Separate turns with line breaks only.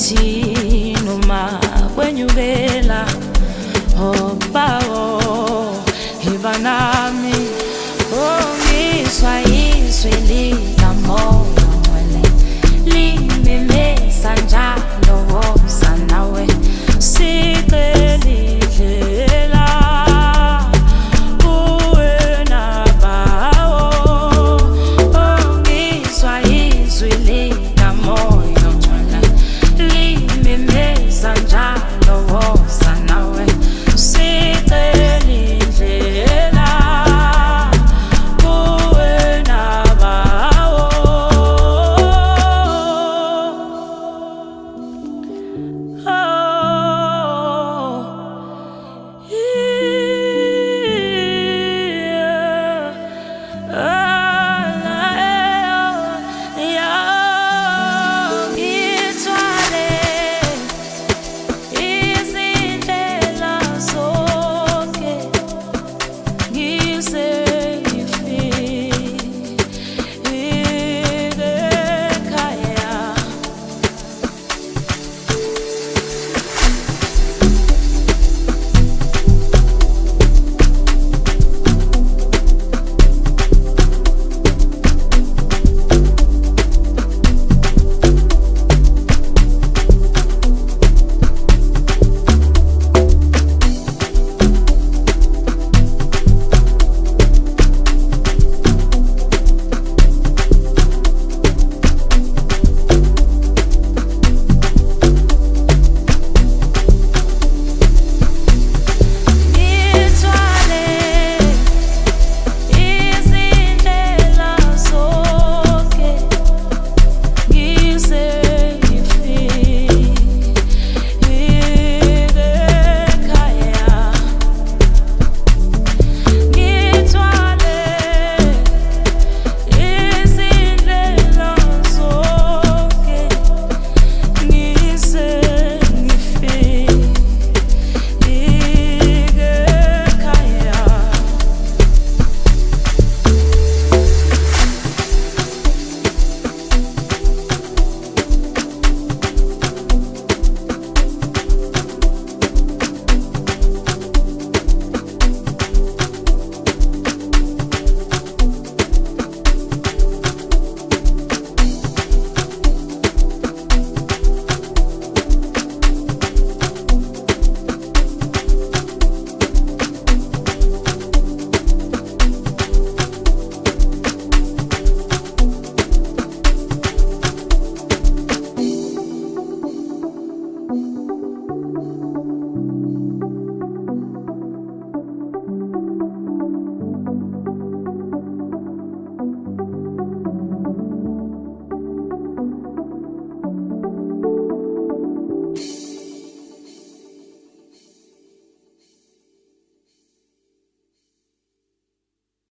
sinoma kwenyukela obawo iba nami. Ongiswa izwi likamona ngwele limemesa njalo.